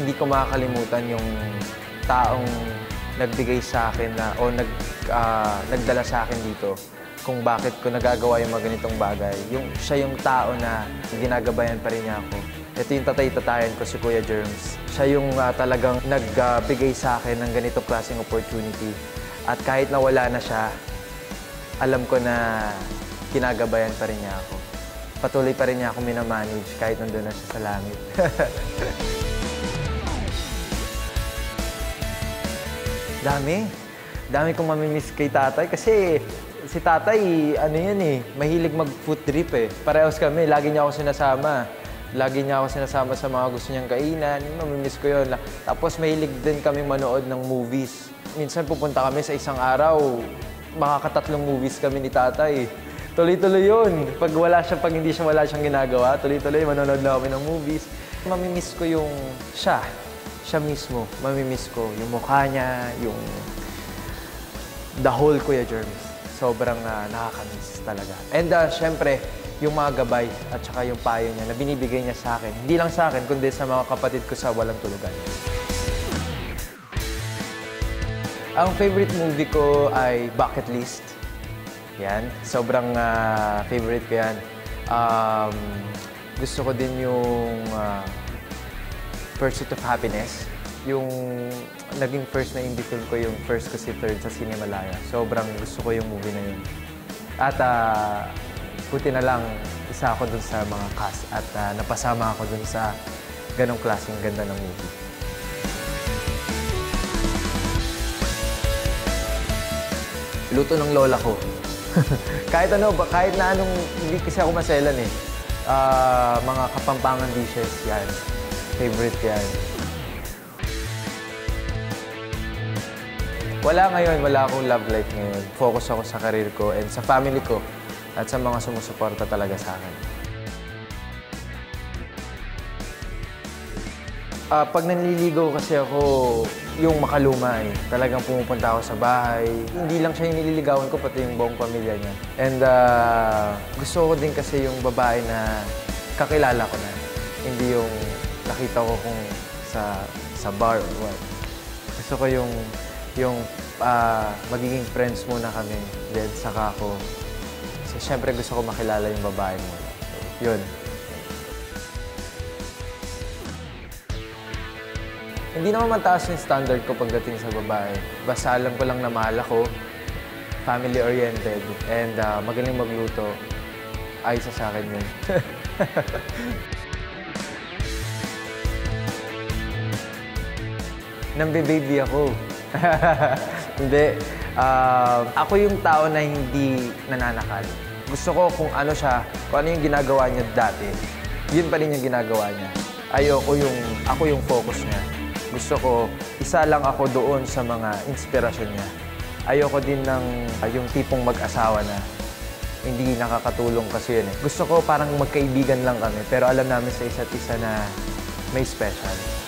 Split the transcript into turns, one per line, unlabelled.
hindi ko makakalimutan yung taong nagbigay sa akin na o nag ah, nagdala sa akin dito kung bakit ko nagagawa yung mga ganitong bagay. Yung siya yung tao na ginagabayan pa rin niya ako. Ito yung tatay-tatayan ko si Kuya Germs. Siya yung ah, talagang nagbigay sa akin ng ganitong klaseng opportunity. At kahit na wala na siya, alam ko na kinagabayan pa rin niya ako. Patuloy pa rin niya ako minamanage kahit nandun na siya sa langit. Dami. Dami kong mamimiss kay tatay kasi si tatay, ano yan eh, mahilig mag-food trip eh. Parehas kami, lagi niya ako sinasama. Lagi niya ako sinasama sa mga gusto niyang kainan. Mamimiss ko yun. Tapos mahilig din kami manood ng movies. Minsan pupunta kami sa isang araw, makakatatlong movies kami ni tatay. Tuloy-tuloy yun. Pag wala siya, pag hindi siya wala siyang ginagawa, tuloy-tuloy manonood na kami ng movies. Mamimiss ko yung siya. Siya mismo. Mamimiss ko yung mukha niya, yung the whole Kuya Jermis. Sobrang uh, nakakamiss talaga. And uh, syempre, yung mga gabay at saka yung payo niya na binibigay niya sa akin. Hindi lang sa akin, kundi sa mga kapatid ko sa walang tulugan. Ang favorite movie ko ay Bucket List. Yan. Sobrang uh, favorite ko yan. Um, gusto ko din yung uh, Pursuit of Happiness. Yung naging first na indie film ko, yung first ko si third sa Cinemalaya. Sobrang gusto ko yung movie na yun. At uh, buti na lang, isa ako dun sa mga cast at uh, napasama ako dun sa ganong klaseng ganda ng movie. Luto ng lola ko. kahit ano, kahit na anong, hindi kasi ako maselan eh. Uh, mga kapampangan dishes, yan. Favorite yan. Wala ngayon, wala akong love life ngayon. Focus ako sa karir ko and sa family ko at sa mga sumusuporta talaga sa akin. Ah, pag nanliligaw kasi ako, yung makaluma eh. Talagang pumupunta ako sa bahay. Hindi lang siya yung nililigawan ko, pati yung buong pamilya niya. And ah, gusto ko din kasi yung babae na kakilala ko na. Hindi yung nakita ko kung sa sa bar or what. Gusto ko yung yung ah, magiging friends muna kami. Then saka ako. Kasi syempre gusto ko makilala yung babae muna. So, yun. Hindi naman mataas yung standard ko pagdating sa babae. Basta alam ko lang na mahal ako, family-oriented, and ah, magaling magluto. Ayos sa akin yun. Nambe-baby ako. hindi. Ah, ako yung tao na hindi nananakal. Gusto ko kung ano siya, kung ano yung ginagawa niya dati, yun pa rin yung ginagawa niya. Ayoko yung, ako yung focus niya. Gusto ko, isa lang ako doon sa mga inspirasyon niya. Ayoko din ng ah, yung tipong mag-asawa na hindi nakakatulong kasi yun eh. Gusto ko parang magkaibigan lang kami, pero alam namin sa isa't isa na may special.